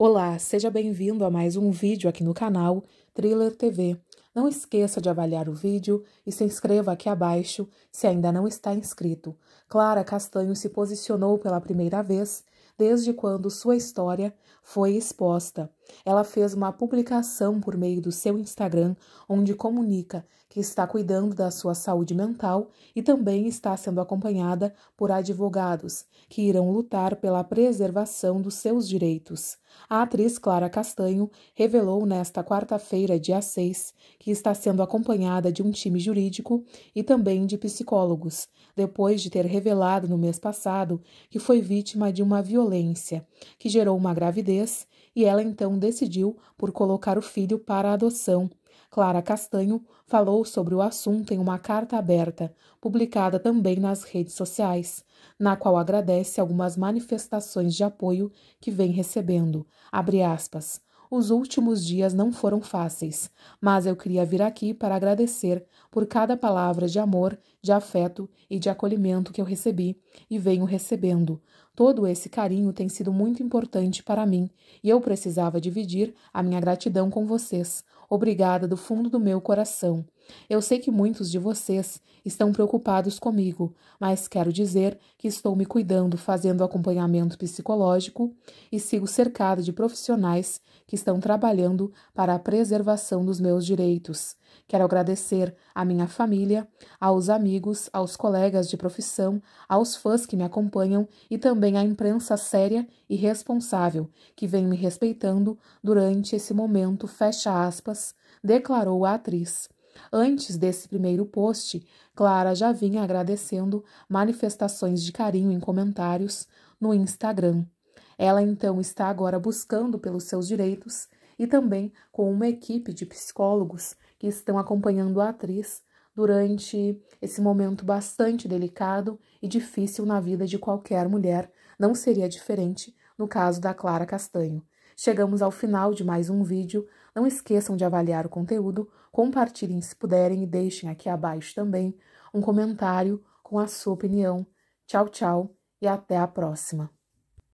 Olá, seja bem-vindo a mais um vídeo aqui no canal Thriller TV. Não esqueça de avaliar o vídeo e se inscreva aqui abaixo se ainda não está inscrito. Clara Castanho se posicionou pela primeira vez desde quando sua história foi exposta. Ela fez uma publicação por meio do seu Instagram onde comunica que está cuidando da sua saúde mental e também está sendo acompanhada por advogados que irão lutar pela preservação dos seus direitos. A atriz Clara Castanho revelou nesta quarta-feira, dia 6, que está sendo acompanhada de um time jurídico e também de psicólogos, depois de ter revelado no mês passado que foi vítima de uma violência que gerou uma gravidez e ela então decidiu por colocar o filho para adoção. Clara Castanho falou sobre o assunto em uma carta aberta, publicada também nas redes sociais, na qual agradece algumas manifestações de apoio que vem recebendo. Abre aspas. Os últimos dias não foram fáceis, mas eu queria vir aqui para agradecer por cada palavra de amor, de afeto e de acolhimento que eu recebi e venho recebendo. Todo esse carinho tem sido muito importante para mim e eu precisava dividir a minha gratidão com vocês. Obrigada do fundo do meu coração. Eu sei que muitos de vocês estão preocupados comigo, mas quero dizer que estou me cuidando, fazendo acompanhamento psicológico e sigo cercado de profissionais que estão trabalhando para a preservação dos meus direitos. Quero agradecer à minha família, aos amigos, aos colegas de profissão, aos fãs que me acompanham e também à imprensa séria e responsável que vem me respeitando durante esse momento, fecha aspas, declarou a atriz. Antes desse primeiro post, Clara já vinha agradecendo manifestações de carinho em comentários no Instagram. Ela então está agora buscando pelos seus direitos e também com uma equipe de psicólogos que estão acompanhando a atriz durante esse momento bastante delicado e difícil na vida de qualquer mulher. Não seria diferente no caso da Clara Castanho. Chegamos ao final de mais um vídeo. Não esqueçam de avaliar o conteúdo, compartilhem se puderem e deixem aqui abaixo também um comentário com a sua opinião. Tchau, tchau e até a próxima.